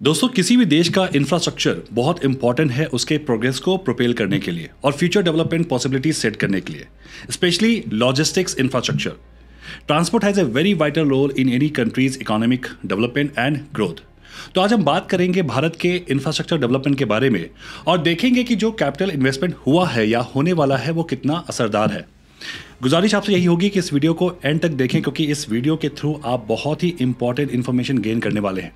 दोस्तों, किसी भी देश का इंफ्रास्ट्रक्चर बहुत इंपॉर्टेंट है उसके प्रोग्रेस को प्रोपेल करने के लिए और फ्यूचर डेवलपमेंट पॉसिबिलिटीज सेट करने के लिए specially logistics infrastructure transport has a very vital role in any country's economic development and growth तो आज हम बात करेंगे भारत के इंफ्रास्ट्रक्चर डेवलपमेंट के बारे में और देखेंगे कि जो कैपिटल इन्वेस्टमेंट हुआ है या होने वाला है, वो कितना असरदार है। गुजारिश आपसे यही होगी कि इस वीडियो को एंड तक देखें, क्योंकि इस वीडियो के थ्रू आप बहुत ही इंपॉर्टेंट इन्फॉर्मेशन गेन करने वाले हैं।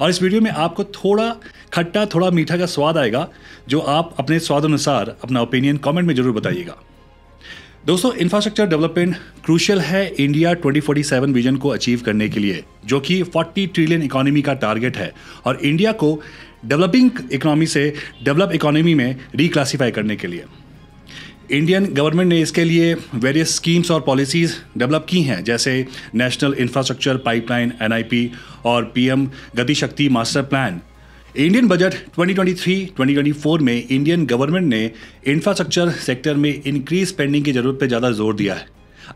और इस वीडियो में आपको थोड़ा खट्टा, थोड़ा मीठा का स्वाद आएगा, जो आप अपने स्वाद अनुसार अपना ओपिनियन कमेंट में ज़रूर बताइएगा। दोस्तों इंफ्रास्ट्रक्चर डेवलपमेंट क्रूशियल है इंडिया 2047 विजन को अचीव करने के लिए, जो कि 40 ट्रिलियन इकोनॉमी का टारगेट है और इंडिया को डेवलपिंग इकोनॉमी से डेवलप इकोनॉमी में रिक्लासीफाई करने के लिए। इंडियन गवर्नमेंट ने इसके लिए वेरियस स्कीम्स और पॉलिसीज़ डेवलप की हैं, जैसे नेशनल इंफ्रास्ट्रक्चर पाइपलाइन एनआईपी और PM Gati Shakti master plan Indian budget 2023-2024 में इंडियन गवर्नमेंट ने इंफ्रास्ट्रक्चर सेक्टर में इंक्रीज स्पेंडिंग की ज़रूरत पर ज़्यादा ज़ोर दिया है.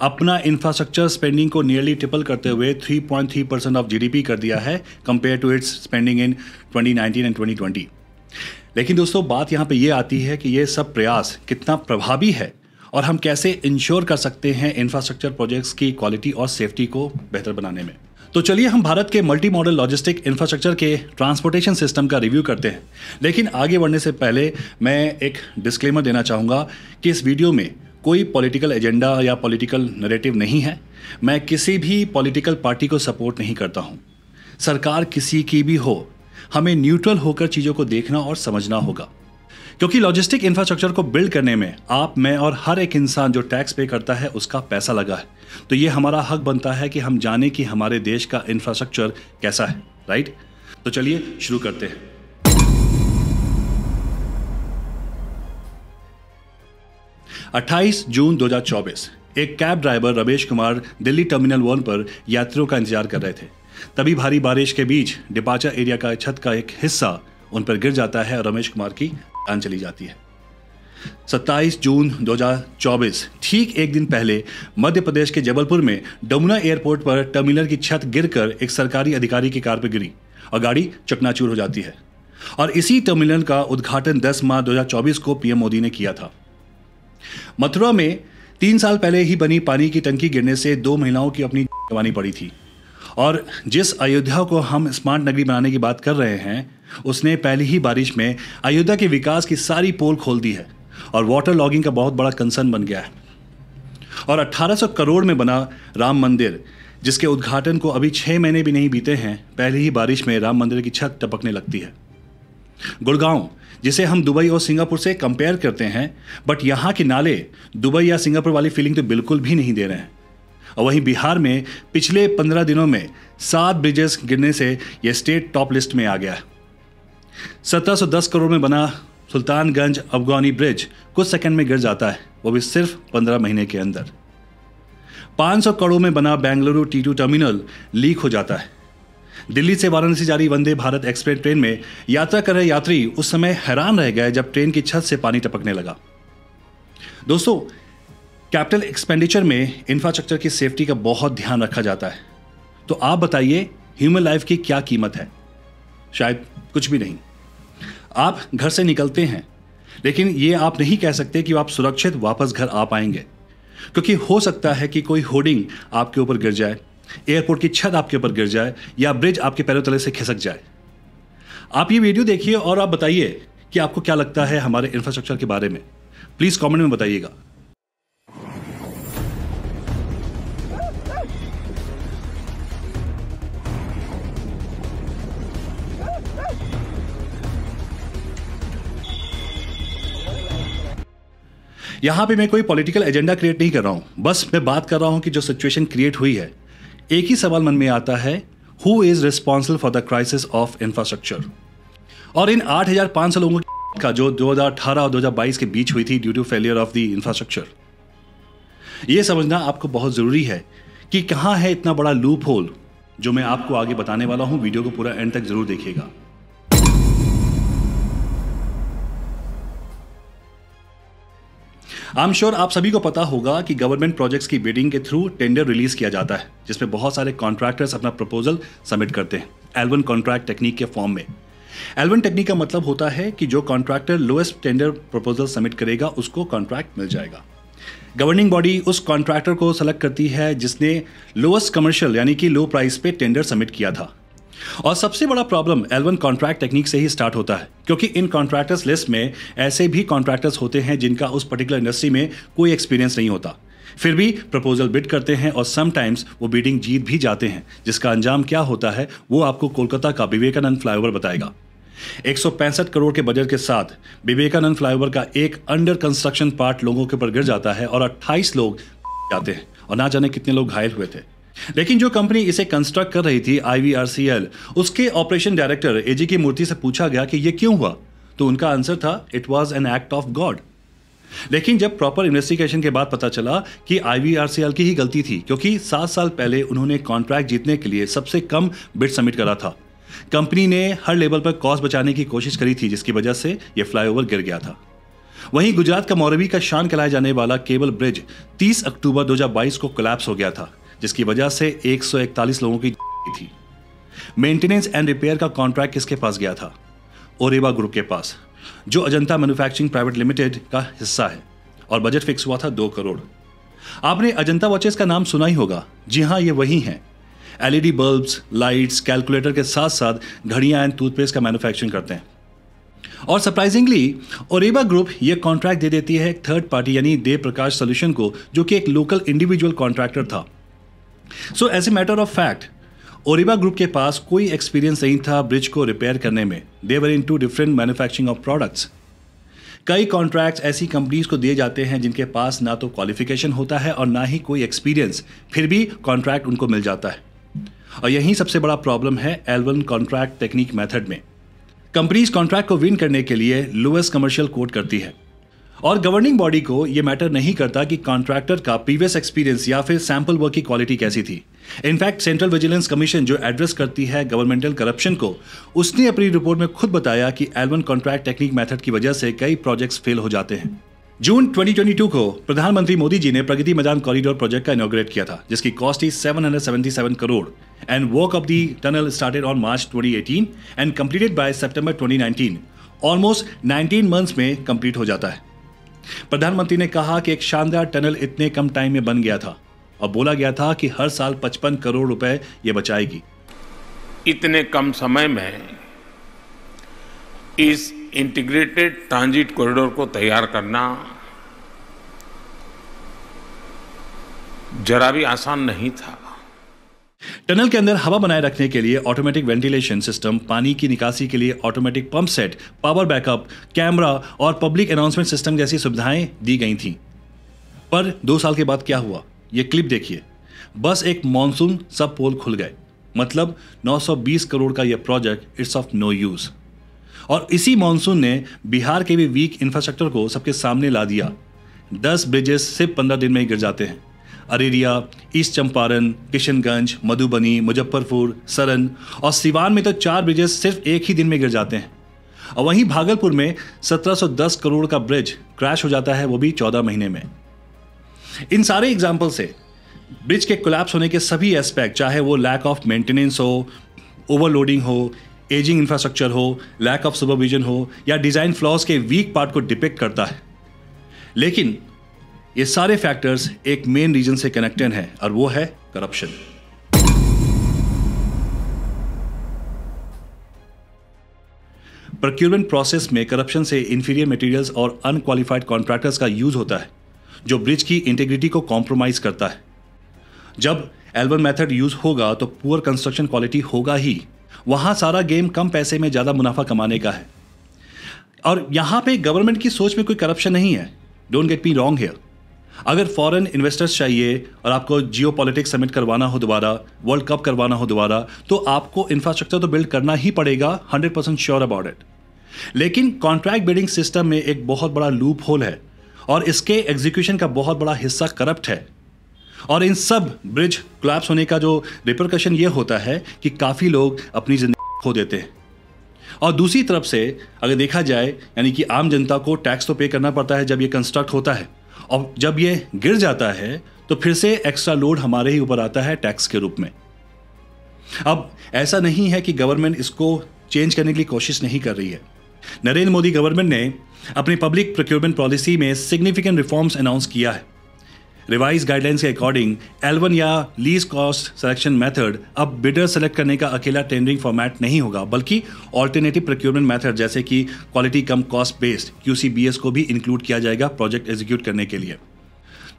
अपना इंफ्रास्ट्रक्चर स्पेंडिंग को नियरली ट्रिपल करते हुए 3.3 परसेंट ऑफ़ जीडीपी कर दिया है compare to its spending in 2019 and 2020 लेकिन दोस्तों, बात यहाँ पे ये आती है कि ये सब प्रयास कितना प्रभावी है और हम कैसे इंश्योर कर सकते हैं इंफ्रास्ट्रक्चर प्रोजेक्ट्स की क्वालिटी और सेफ्टी को बेहतर बनाने में। तो चलिए हम भारत के मल्टी मॉडल लॉजिस्टिक इंफ्रास्ट्रक्चर के ट्रांसपोर्टेशन सिस्टम का रिव्यू करते हैं। लेकिन आगे बढ़ने से पहले मैं एक डिस्क्लेमर देना चाहूँगा कि इस वीडियो में कोई पॉलिटिकल एजेंडा या पॉलिटिकल नरेटिव नहीं है। मैं किसी भी पॉलिटिकल पार्टी को सपोर्ट नहीं करता हूँ। सरकार किसी की भी हो हमें न्यूट्रल होकर चीज़ों को देखना और समझना होगा। क्योंकि लॉजिस्टिक इंफ्रास्ट्रक्चर को बिल्ड करने में आप, मैं और हर एक इंसान जो टैक्स पे करता है, उसका पैसा लगा है। तो ये हमारा हक बनता है कि हम जाने कि हमारे देश का इंफ्रास्ट्रक्चर कैसा है राइट तो चलिए शुरू करते हैं। अट्ठाईस जून 2024 एक cab driver Ramesh Kumar Delhi terminal one पर यात्रियों का इंतज़ार कर रहे थे। तभी भारी बारिश के बीच डिपाचा एरिया का छत का एक हिस्सा उन पर गिर जाता है और रमेश कुमार की जान चली जाती है। 27 जून 2024 ठीक एक दिन पहले मध्य प्रदेश के जबलपुर में डमुना एयरपोर्ट पर टर्मिनल की छत गिरकर एक सरकारी अधिकारी की कार पर गिरी और गाड़ी चकनाचूर हो जाती है। और इसी टर्मिनल का उद्घाटन 10 मार्च 2024 को पीएम मोदी ने किया था। मथुरा में तीन साल पहले ही बनी पानी की टंकी गिरने से दो महिलाओं की अपनी गंवानी पड़ी थी। और जिस अयोध्या को हम स्मार्ट नगरी बनाने की बात कर रहे हैं, उसने पहली ही बारिश में अयोध्या के विकास की सारी पोल खोल दी है और वाटर लॉगिंग का बहुत बड़ा कंसर्न बन गया है। और 1800 करोड़ में बना राम मंदिर, जिसके उद्घाटन को अभी छः महीने भी नहीं बीते हैं, पहली ही बारिश में राम मंदिर की छत टपकने लगती है। गुड़गांव, जिसे हम दुबई और सिंगापुर से कंपेयर करते हैं बट यहाँ के नाले दुबई या सिंगापुर वाली फीलिंग तो बिल्कुल भी नहीं दे रहे हैं। और वहीं बिहार में पिछले पंद्रह दिनों में सात ब्रिजेस गिरने से यह स्टेट टॉप लिस्ट में आ गया। सत्रह दस करोड़ में बना सुल्तानगंज अफगानी ब्रिज कुछ सेकंड में गिर जाता है, वो भी सिर्फ़ पंद्रह महीने के अंदर। 500 करोड़ में बना Bengaluru T two terminal leak हो जाता है। दिल्ली से वाराणसी जारी वंदे भारत एक्सप्रेस ट्रेन में यात्रा कर रहे यात्री उस समय हैरान रह गए जब ट्रेन की छत से पानी टपकने लगा। दोस्तों कैपिटल एक्सपेंडिचर में इंफ्रास्ट्रक्चर की सेफ्टी का बहुत ध्यान रखा जाता है। तो आप बताइए ह्यूमन लाइफ की क्या कीमत है? शायद कुछ भी नहीं। आप घर से निकलते हैं, लेकिन ये आप नहीं कह सकते कि आप सुरक्षित वापस घर आ पाएँगे। क्योंकि हो सकता है कि कोई होर्डिंग आपके ऊपर गिर जाए एयरपोर्ट की छत आपके ऊपर गिर जाए, या ब्रिज आपके पैरों तले से खिसक जाए। आप ये वीडियो देखिए और आप बताइए कि आपको क्या लगता है हमारे इंफ्रास्ट्रक्चर के बारे में। प्लीज़ कमेंट में बताइएगा। यहाँ पे मैं कोई पॉलिटिकल एजेंडा क्रिएट नहीं कर रहा हूँ। बस मैं बात कर रहा हूँ कि जो सिचुएशन क्रिएट हुई है एक ही सवाल मन में आता है who is responsible for the crisis of infrastructure और इन 8,500 लोगों का जो 2018 और 2022 के बीच हुई थी due to failure of the infrastructure ये समझना आपको बहुत ज़रूरी है कि कहाँ है इतना बड़ा लूप होल जो मैं आपको आगे बताने वाला हूँ। वीडियो को पूरा एंड तक ज़रूर देखिएगा। आम श्योर आप सभी को पता होगा कि गवर्नमेंट प्रोजेक्ट्स की बिडिंग के थ्रू टेंडर रिलीज़ किया जाता है, जिसमें बहुत सारे कॉन्ट्रैक्टर्स अपना प्रपोजल सबमिट करते हैं एलवन कॉन्ट्रैक्ट टेक्निक के फॉर्म में। एलवन टेक्निक का मतलब होता है कि जो contractor lowest tender proposal submit करेगा, उसको कॉन्ट्रैक्ट मिल जाएगा। गवर्निंग बॉडी उस कॉन्ट्रैक्टर को सेलेक्ट करती है जिसने लोएस्ट कमर्शियल यानी कि लो प्राइस पे टेंडर सबमिट किया था। और सबसे बड़ा प्रॉब्लम एलवन कॉन्ट्रैक्ट टेक्निक से ही स्टार्ट होता है, क्योंकि इन कॉन्ट्रैक्टर्स लिस्ट में ऐसे भी कॉन्ट्रैक्टर्स होते हैं जिनका उस पर्टिकुलर इंडस्ट्री में कोई एक्सपीरियंस नहीं होता। फिर भी प्रपोजल बिड करते हैं और समटाइम्स वो बिडिंग जीत भी जाते हैं, जिसका अंजाम क्या होता है, वो आपको कोलकाता का विवेकानंद फ्लाईओवर बताएगा। एक करोड़ के बजट के साथ विवेकानंद फ्लाईओवर का एक अंडर कंस्ट्रक्शन पार्ट लोगों के ऊपर गिर जाता है और 28 लोग जाते हैं, और ना जाने कितने लोग घायल हुए थे। लेकिन जो कंपनी इसे कंस्ट्रक्ट कर रही थी आईवीआरसीएल उसके ऑपरेशन डायरेक्टर एजी की मूर्ति से पूछा गया कि यह क्यों हुआ? तो उनका आंसर था it was an act of God लेकिन जब प्रॉपर इन्वेस्टिगेशन के बाद पता चला कि आईवीआरसीएल की ही गलती थी, क्योंकि सात साल पहले उन्होंने कॉन्ट्रैक्ट जीतने के लिए सबसे कम बिड सबमिट करा था। कंपनी ने हर लेवल पर कॉस्ट बचाने की कोशिश करी थी, जिसकी वजह से यह फ्लाईओवर गिर गया था। वहीं गुजरात का मौरवी का शान कहलाए जाने वाला केबल ब्रिज 30 अक्टूबर 2022 को कोलैप्स हो गया था। जिसकी वजह से 141 लोगों की थी। मेंटेनेंस एंड रिपेयर का कॉन्ट्रैक्ट किसके पास गया था? ओरेबा ग्रुप के पास, जो अजंता मैन्युफैक्चरिंग प्राइवेट लिमिटेड का हिस्सा है और बजट फिक्स हुआ था दो करोड़। आपने अजंता वॉचेस का नाम सुना ही होगा। जी हाँ ये वही हैं। एलईडी बल्ब्स लाइट्स कैलकुलेटर के साथ साथ घड़ियाँ एंड टूथपेस्ट का मैन्युफैक्चरिंग करते हैं। और सरप्राइजिंगली ओरेबा ग्रुप ये कॉन्ट्रैक्ट दे देती है थर्ड पार्टी यानी देव प्रकाश सोल्यूशन को, जो कि एक लोकल इंडिविजुअल कॉन्ट्रैक्टर था। So as a matter of fact Oreva group के पास कोई एक्सपीरियंस नहीं था ब्रिज को रिपेयर करने में। They were into different manufacturing of products कई कॉन्ट्रैक्ट्स ऐसी कंपनीज़ को दिए जाते हैं जिनके पास ना तो क्वालिफिकेशन होता है और ना ही कोई एक्सपीरियंस फिर भी कॉन्ट्रैक्ट उनको मिल जाता है। और यही सबसे बड़ा प्रॉब्लम है L one contract technique method में। कंपनीज़ कॉन्ट्रैक्ट को विन करने के लिए लोएस्ट कमर्शियल कोड करती है। और गवर्निंग बॉडी को यह मैटर नहीं करता कि कॉन्ट्रैक्टर का प्रीवियस एक्सपीरियंस या फिर सैंपल वर्क की क्वालिटी कैसी थी। In fact central vigilance commission जो एड्रेस करती है गवर्नमेंटल करप्शन को, उसने अपनी रिपोर्ट में खुद बताया कि एलवन कॉन्ट्रैक्ट टेक्निक मेथड की वजह से कई प्रोजेक्ट्स फेल हो जाते हैं। जून 2022 को प्रधानमंत्री मोदी जी ने प्रगति मैदान कॉरिडोर प्रोजेक्ट का इनोग्रेट किया था, जिसकी कॉस्ट थी 777 crore and work of the tunnel started on March 2018 and completed by September 2019 almost 19 months में कंप्लीट हो जाता है। प्रधानमंत्री ने कहा कि एक शानदार टनल इतने कम टाइम में बन गया था और बोला गया था कि हर साल 55 करोड़ रुपए ये बचाएगी। इतने कम समय में इस इंटीग्रेटेड ट्रांजिट कॉरिडोर को तैयार करना जरा भी आसान नहीं था। टनल के अंदर हवा बनाए रखने के लिए ऑटोमेटिक वेंटिलेशन सिस्टम पानी की निकासी के लिए automatic pump set power backup camera और पब्लिक अनाउंसमेंट सिस्टम जैसी सुविधाएँ दी गई थी। पर दो साल के बाद क्या हुआ? ये क्लिप देखिए। बस एक मानसून सब पोल खुल गए। मतलब 920 करोड़ का यह project it's of no use और इसी मानसून ने बिहार के भी वीक इंफ्रास्ट्रक्चर को सबके सामने ला दिया। दस ब्रिजेस सिर्फ़ पंद्रह दिन में ही गिर जाते हैं। अरेरिया, ईस्ट चंपारण, किशनगंज, मधुबनी, मुजफ्फरपुर, सरन और सिवान में तो चार ब्रिजेस सिर्फ़ एक ही दिन में गिर जाते हैं। और वहीं भागलपुर में 1710 करोड़ का ब्रिज क्रैश हो जाता है, वो भी 14 महीने में। इन सारे एग्ज़ाम्पल से ब्रिज के कोलैप्स होने के सभी एस्पेक्ट चाहे वो लैक ऑफ़ मेंटेनेंस हो ओवरलोडिंग हो एजिंग इंफ्रास्ट्रक्चर हो लैक ऑफ़ सुपरविजन हो, या डिज़ाइन फ्लॉज के वीक पार्ट को डिपेक्ट करता है। लेकिन ये सारे फैक्टर्स एक मेन रीजन से कनेक्टेड हैं और वो है करप्शन प्रोक्यूरमेंट प्रोसेस में करप्शन से इंफीरियर मटेरियल्स और अनक्वालिफाइड कॉन्ट्रैक्टर्स का यूज़ होता है, जो ब्रिज की इंटीग्रिटी को कॉम्प्रोमाइज करता है। जब एल्बन मेथड यूज़ होगा तो पुअर कंस्ट्रक्शन क्वालिटी होगा ही। वहाँ सारा गेम कम पैसे में ज़्यादा मुनाफा कमाने का है। और यहाँ पे गवर्नमेंट की सोच में कोई करप्शन नहीं है। Don't get me wrong here अगर फॉरेन इन्वेस्टर्स चाहिए और आपको जियो पॉलिटिक्स समिट करवाना हो दोबारा वर्ल्ड कप करवाना हो दोबारा तो आपको इंफ्रास्ट्रक्चर तो बिल्ड करना ही पड़ेगा hundred percent sure about it लेकिन कॉन्ट्रैक्ट बिल्डिंग सिस्टम में एक बहुत बड़ा लूप होल है और इसके एग्जीक्यूशन का बहुत बड़ा हिस्सा करप्ट है। और इन सब ब्रिज क्लैप्स होने का जो रिप्रकशन ये होता है कि काफ़ी लोग अपनी ज़िंदगी खो देते हैं। और दूसरी तरफ़ से अगर देखा जाए, यानी कि आम जनता को टैक्स तो पे करना पड़ता है जब ये कंस्ट्रक्ट होता है। और जब ये गिर जाता है तो फिर से एक्स्ट्रा लोड हमारे ही ऊपर आता है टैक्स के रूप में। अब ऐसा नहीं है कि गवर्नमेंट इसको चेंज करने की कोशिश नहीं कर रही है। नरेंद्र मोदी गवर्नमेंट ने अपनी पब्लिक प्रोक्योरमेंट पॉलिसी में सिग्निफिकेंट रिफॉर्म्स अनाउंस किया है। रिवाइज गाइडलाइंस के अकॉर्डिंग एलवन या लीज कॉस्ट सिलेक्शन मेथड अब बिडर सेलेक्ट करने का अकेला टेंडरिंग फॉर्मेट नहीं होगा, बल्कि ऑल्टरनेटिव प्रोक्योरमेंट मेथड जैसे कि quality cum cost based QCBS को भी इंक्लूड किया जाएगा प्रोजेक्ट एग्जीक्यूट करने के लिए।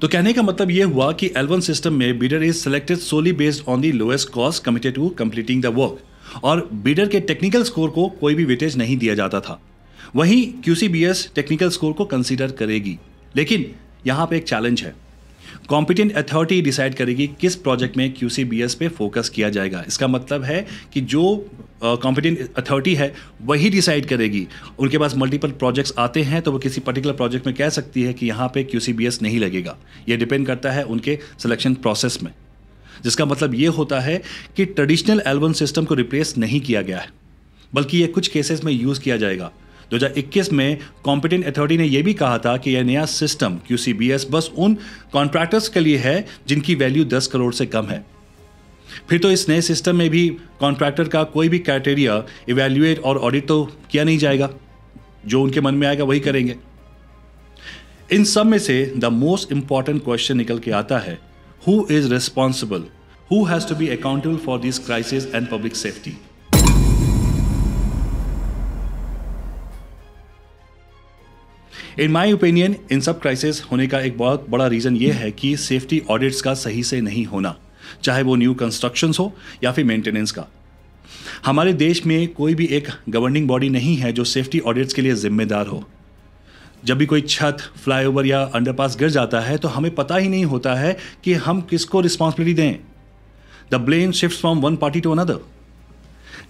तो कहने का मतलब यह हुआ कि एलवन सिस्टम में bidder is selected solely based on the lowest cost committed to completing the work और बिडर के टेक्निकल स्कोर को कोई भी वेटेज नहीं दिया जाता था। वहीं क्यूसीबीएस टेक्निकल स्कोर को कंसीडर करेगी। लेकिन यहाँ पे एक चैलेंज है। कॉम्पिटेंट अथॉरिटी डिसाइड करेगी किस प्रोजेक्ट में क्यूसीबीएस पे फोकस किया जाएगा। इसका मतलब है कि जो कॉम्पिटेंट uh, अथॉरिटी है वही डिसाइड करेगी। उनके पास मल्टीपल प्रोजेक्ट्स आते हैं तो वो किसी पर्टिकुलर प्रोजेक्ट में कह सकती है कि यहाँ पे क्यूसीबीएस नहीं लगेगा। ये डिपेंड करता है उनके सिलेक्शन प्रोसेस में। जिसका मतलब ये होता है कि ट्रेडिशनल एल्बम सिस्टम को रिप्लेस नहीं किया गया है बल्कि ये कुछ केसेस में यूज़ किया जाएगा। 2021 में कॉम्पिटेंट अथॉरिटी ने यह भी कहा था कि यह नया सिस्टम क्यूसीबीएस बस उन कॉन्ट्रैक्टर्स के लिए है जिनकी वैल्यू 10 करोड़ से कम है। फिर तो इस नए सिस्टम में भी कॉन्ट्रैक्टर का कोई भी क्राइटेरिया इवेल्युएट और ऑडिट तो किया नहीं जाएगा। जो उनके मन में आएगा वही करेंगे। इन सब में से द मोस्ट इंपॉर्टेंट क्वेश्चन निकल के आता है who is responsible who has to be accountable for this crisis and public safety in my opinion इन सब क्राइसिस होने का एक बहुत बड़ा रीज़न ये है कि सेफ्टी ऑडिट्स का सही से नहीं होना, चाहे वो न्यू कंस्ट्रक्शन हो या फिर मेंटेनेंस का। हमारे देश में कोई भी एक गवर्निंग बॉडी नहीं है जो सेफ्टी ऑडिट्स के लिए जिम्मेदार हो। जब भी कोई छत फ्लाईओवर या अंडरपास गिर जाता है तो हमें पता ही नहीं होता है कि हम किसको रिस्पॉन्सिबिलिटी दें। The blame shift from one party to another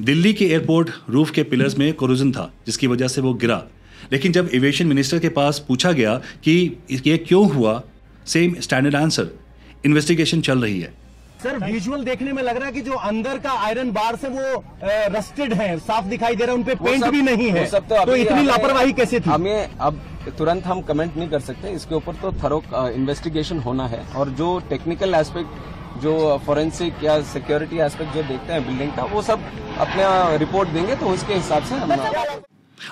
Delhi के एयरपोर्ट रूफ के पिलर्स में कोरोजन था, जिसकी वजह से वो गिरा। लेकिन जब एविएशन मिनिस्टर के पास पूछा गया कि ये क्यों हुआ सेम स्टैंडर्ड आंसर इन्वेस्टिगेशन चल रही है। सर विजुअल देखने में लग रहा है कि जो अंदर का आयरन बार से वो रस्टेड है साफ़ दिखाई दे रहा है उनपे पेंट भी नहीं है। सब तो, तो इतनी लापरवाही कैसे थी? हमें अब तुरंत हम कमेंट नहीं कर सकते। इसके ऊपर तो थरो इन्वेस्टिगेशन होना है। और जो टेक्निकल एस्पेक्ट जो फॉरेंसिक या सिक्योरिटी एस्पेक्ट जो देखते हैं बिल्डिंग का वो सब अपना रिपोर्ट देंगे तो उसके हिसाब से हम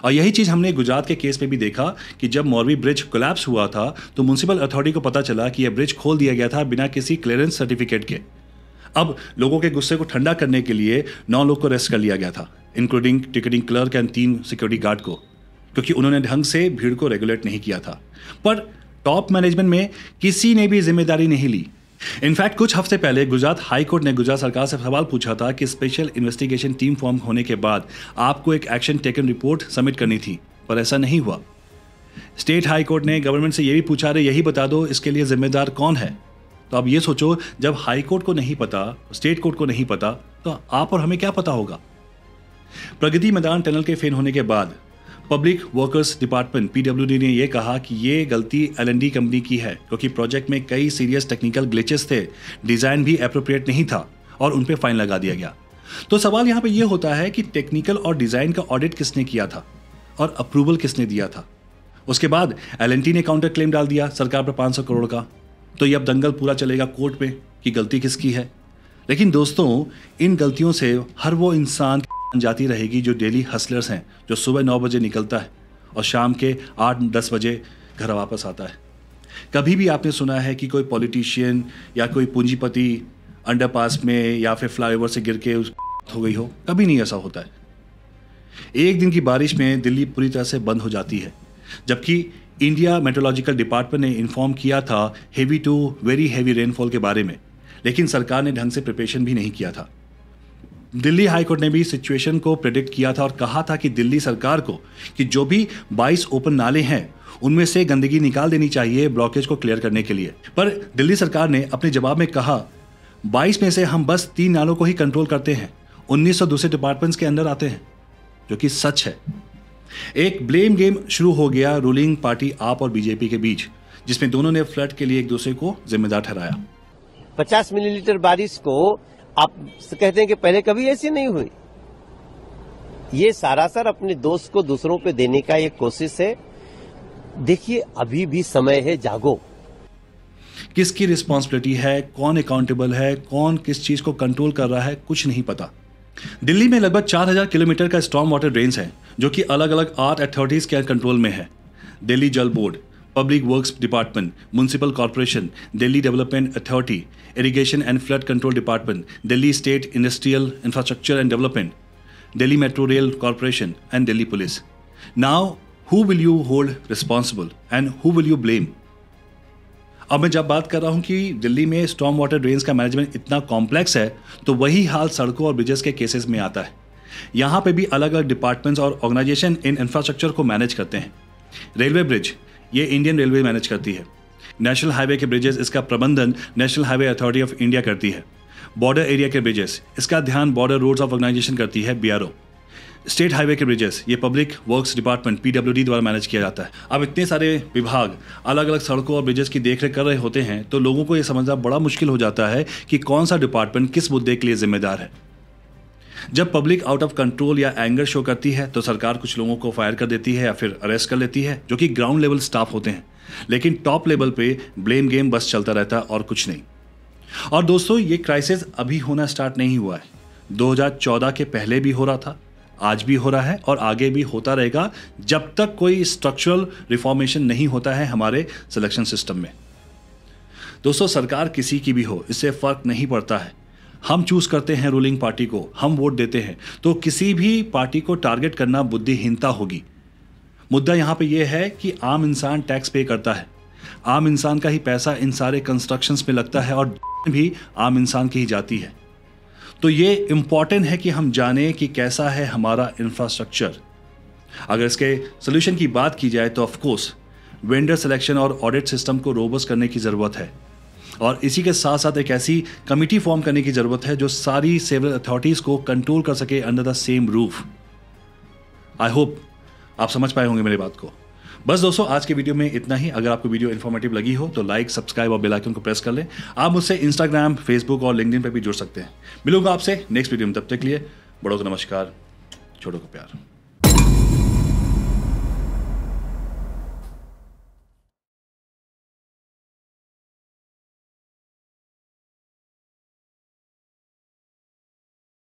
और यही चीज़ हमने गुजरात के केस में भी देखा कि जब मौरवी ब्रिज कोलैप्स हुआ था तो म्यूनसिपल अथॉरिटी को पता चला कि यह ब्रिज खोल दिया गया था बिना किसी क्लियरेंस सर्टिफिकेट के। अब लोगों के गुस्से को ठंडा करने के लिए नौ लोग को अरेस्ट कर लिया गया था इंक्लूडिंग टिकटिंग क्लर्क एंड तीन सिक्योरिटी गार्ड को, क्योंकि उन्होंने ढंग से भीड़ को रेगुलेट नहीं किया था। पर टॉप मैनेजमेंट में किसी ने भी ज़िम्मेदारी नहीं ली। इनफैक्ट कुछ हफ़्ते पहले गुजरात हाई कोर्ट ने गुजरात सरकार से सवाल पूछा था कि स्पेशल इन्वेस्टिगेशन टीम फॉर्म होने के बाद आपको एक एक्शन टेकन रिपोर्ट सबमिट करनी थी, पर ऐसा नहीं हुआ। स्टेट हाई कोर्ट ने गवर्नमेंट से यह भी पूछा रहे यही बता दो, इसके लिए जिम्मेदार कौन है? तो आप ये सोचो, जब हाई कोर्ट को नहीं पता स्टेट कोर्ट को नहीं पता तो आप और हमें क्या पता होगा? प्रगति मैदान टनल के फेल होने के बाद पब्लिक वर्कर्स डिपार्टमेंट पीडब्ल्यूडी ने यह कहा कि ये गलती एल कंपनी की है, क्योंकि प्रोजेक्ट में कई सीरियस टेक्निकल ग्लिचेस थे डिज़ाइन भी अप्रोप्रिएट नहीं था, और उन पर फाइन लगा दिया गया। तो सवाल यहाँ पे यह होता है कि टेक्निकल और डिज़ाइन का ऑडिट किसने किया था, और अप्रूवल किसने दिया था? उसके बाद एल ने काउंटर क्लेम डाल दिया सरकार पर 500 करोड़ का। तो ये अब दंगल पूरा चलेगा कोर्ट में कि गलती किसकी है। लेकिन दोस्तों, इन गलतियों से हर वो इंसान जाती रहेगी जो डेली हसलर्स हैं, जो सुबह नौ बजे निकलता है और शाम के आठ, दस बजे घर वापस आता है। कभी भी आपने सुना है कि कोई पॉलिटिशियन या कोई पूंजीपति अंडरपास में या फिर फ्लाईओवर से गिर के उस हो गई हो? कभी नहीं ऐसा होता है। एक दिन की बारिश में दिल्ली पूरी तरह से बंद हो जाती है, जबकि इंडिया मेट्रोलॉजिकल डिपार्टमेंट ने इन्फॉर्म किया था heavy to very heavy rainfall के बारे में, लेकिन सरकार ने ढंग से प्रिपरेशन भी नहीं किया था। दिल्ली हाईकोर्ट ने भी सिचुएशन को प्रिडिक्ट किया था और कहा था कि दिल्ली सरकार को कि जो भी 22 ओपन नाले हैं, उनमें से गंदगी निकाल देनी चाहिए ब्लॉकेज को क्लियर करने के लिए। पर दिल्ली सरकार ने अपने जवाब में कहा 22 में से हम बस तीन नालों को ही कंट्रोल करते हैं। उन्नीस सौ दूसरे डिपार्टमेंट्स के अंदर आते हैं, जो कि सच है। एक ब्लेम गेम शुरू हो गया रूलिंग पार्टी आप और बीजेपी के बीच, जिसमें दोनों ने फ्लड के लिए एक दूसरे को जिम्मेदार ठहराया। पचास मिलीलीटर बारिश को आप कहते हैं कि पहले कभी ऐसी नहीं हुई। ये सारा सर अपने दोस्त को दूसरों पे देने का एक कोशिश है। देखिए, अभी भी समय है, जागो। किसकी रिस्पॉन्सिबिलिटी है, कौन अकाउंटेबल है, कौन किस चीज़ को कंट्रोल कर रहा है, कुछ नहीं पता। दिल्ली में लगभग 4000 किलोमीटर का स्टॉर्म वाटर ड्रेन्स है, जो कि अलग अलग आर्ट अथॉरिटीज़ के कंट्रोल में है। Delhi Jal board public works department municipal corporation Delhi development authority irrigation and flood control department Delhi state industrial infrastructure and development Delhi metro rail corporation and Delhi police now who will you hold responsible and who will you blame अब मैं जब बात कर रहा हूँ कि दिल्ली में storm water drains का मैनेजमेंट इतना कॉम्प्लेक्स है तो वही हाल सड़कों और ब्रिजेस के केसेस में आता है। यहाँ पे भी अलग अलग डिपार्टमेंट्स और ऑर्गेनाइजेशन इन इंफ्रास्ट्रक्चर को मैनेज करते हैं। रेलवे ब्रिज ये इंडियन रेलवे मैनेज करती है। नेशनल हाईवे के ब्रिजेस इसका प्रबंधन national highway authority of India करती है। बॉर्डर एरिया के ब्रिजेस इसका ध्यान बॉर्डर रोड्स ऑफ़ ऑर्गेनाइजेशन करती है बीआरओ स्टेट हाईवे के ब्रिजेस ये पब्लिक वर्क्स डिपार्टमेंट पीडब्ल्यूडी द्वारा मैनेज किया जाता है। अब इतने सारे विभाग अलग अलग सड़कों और ब्रिजेस की देखरेख कर रहे होते हैं तो लोगों को ये समझना बड़ा मुश्किल हो जाता है कि कौन सा डिपार्टमेंट किस मुद्दे के लिए जिम्मेदार है। जब पब्लिक आउट ऑफ़ कंट्रोल या एंगर शो करती है तो सरकार कुछ लोगों को फायर कर देती है या फिर अरेस्ट कर लेती है, जो कि ग्राउंड लेवल स्टाफ होते हैं। लेकिन टॉप लेवल पे ब्लेम गेम बस चलता रहता है और कुछ नहीं। और दोस्तों, ये क्राइसिस अभी होना स्टार्ट नहीं हुआ है। 2014 के पहले भी हो रहा था, आज भी हो रहा है और आगे भी होता रहेगा जब तक कोई स्ट्रक्चरल रिफॉर्मेशन नहीं होता है हमारे सिलेक्शन सिस्टम में। दोस्तों, सरकार किसी की भी हो, इससे फ़र्क नहीं पड़ता है। हम चूज़ करते हैं रूलिंग पार्टी को, हम वोट देते हैं। तो किसी भी पार्टी को टारगेट करना बुद्धिहीनता होगी। मुद्दा यहाँ पे यह है कि आम इंसान टैक्स पे करता है। आम इंसान का ही पैसा इन सारे कंस्ट्रक्शंस में लगता है और भी आम इंसान की ही जाती है। तो ये इंपॉर्टेंट है कि हम जाने कि कैसा है हमारा इंफ्रास्ट्रक्चर अगर इसके सोल्यूशन की बात की जाए तो ऑफकोर्स वेंडर सिलेक्शन और ऑडिट सिस्टम को रोबस करने की ज़रूरत है। और इसी के साथ साथ एक ऐसी कमिटी फॉर्म करने की ज़रूरत है जो सारी सिविल अथॉरिटीज़ को कंट्रोल कर सके under the same roof I hope आप समझ पाए होंगे मेरी बात को। बस दोस्तों, आज के वीडियो में इतना ही। अगर आपको वीडियो इन्फॉर्मेटिव लगी हो तो लाइक सब्सक्राइब और बेल आइकन को प्रेस कर लें। आप मुझसे इंस्टाग्राम फेसबुक और लिंकडिन पर भी जुड़ सकते हैं। मिलूँगा आपसे नेक्स्ट वीडियो में। तब तक के लिए बड़ों को नमस्कार, छोटों को प्यार।